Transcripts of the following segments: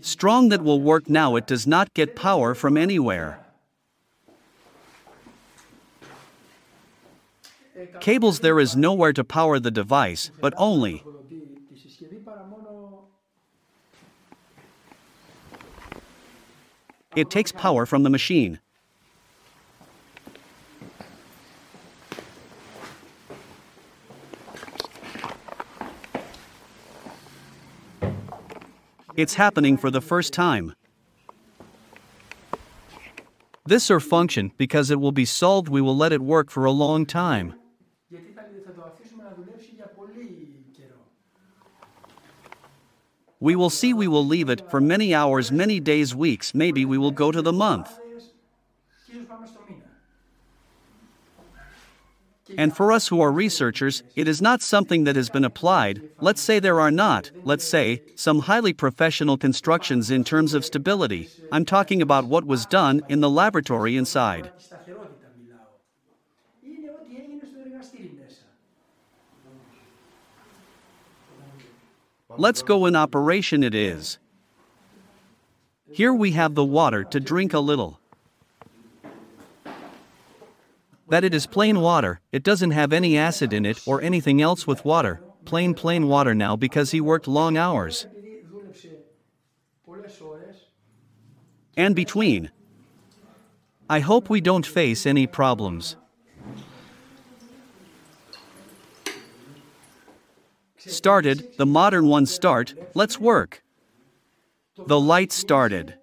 Strong that will work now, it does not get power from anywhere. Cables there is nowhere to power the device, but only it takes power from the machine. It's happening for the first time. This or function, because it will be solved, we will let it work for a long time. We will see, we will leave it for many hours, many days, weeks, maybe we will go to the month. And for us who are researchers, it is not something that has been applied. Let's say there are not, let's say, some highly professional constructions in terms of stability. I'm talking about what was done in the laboratory inside. Let's go in operation it is. Here we have the water to drink a little. That it is plain water, it doesn't have any acid in it or anything else with water, plain plain water now because he worked long hours. And between. I hope we don't face any problems. Started, the modern ones start, let's work. The light started.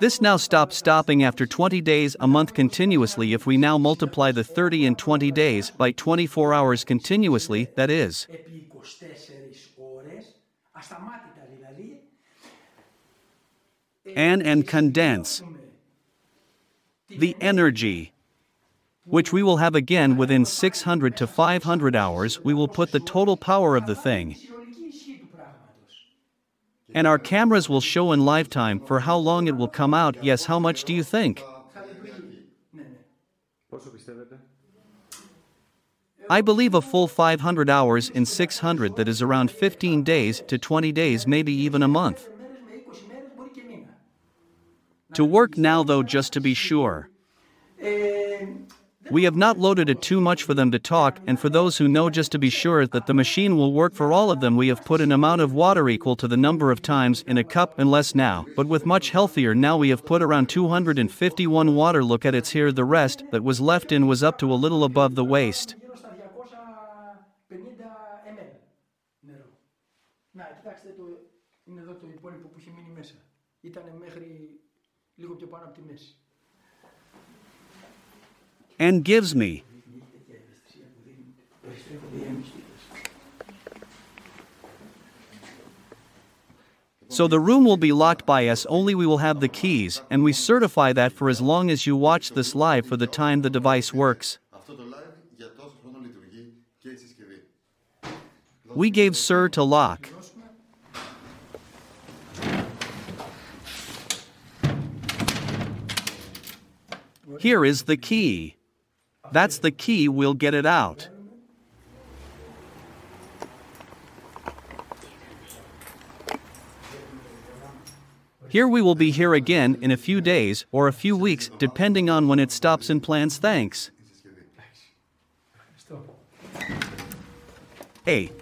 This now stops stopping after 20 days a month continuously if we now multiply the 30 and 20 days by 24 hours continuously, that is. And and condense the energy which we will have again within 600 to 500 hours we will put the total power of the thing and our cameras will show in lifetime for how long it will come out. Yes, how much do you think? I believe a full 500 hours in 600 that is around 15 days to 20 days, maybe even a month. To work now, though, just to be sure. We have not loaded it too much for them to talk, and for those who know just to be sure that the machine will work for all of them, we have put an amount of water equal to the number of times in a cup and less now, but with much healthier now we have put around 251 water. Look at it's here, the rest that was left in was up to a little above the waist. γύρω στα 250 ml νερό. Να, κοιτάξτε, το, είναι εδώ το υπόλοιπο που έχει μείνει μέσα. Ήταν μέχρι λίγο πιο πάνω από τη μέση. and gives me. So the room will be locked by us, only we will have the keys, and we certify that for as long as you watch this live for the time the device works. We gave Sir to lock. Here is the key. That's the key, we'll get it out. Here we will be here again in a few days or a few weeks, depending on when it stops and plans thanks. Hey.